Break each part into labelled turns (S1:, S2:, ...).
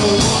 S1: the one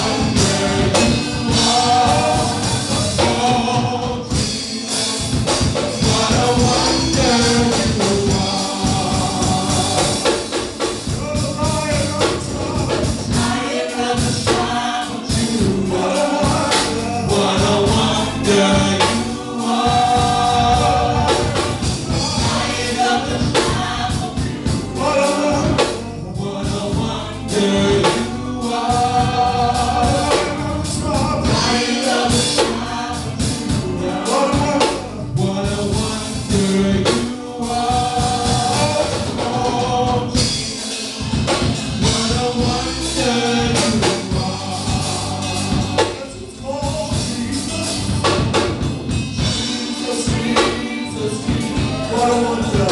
S2: What a wonderful.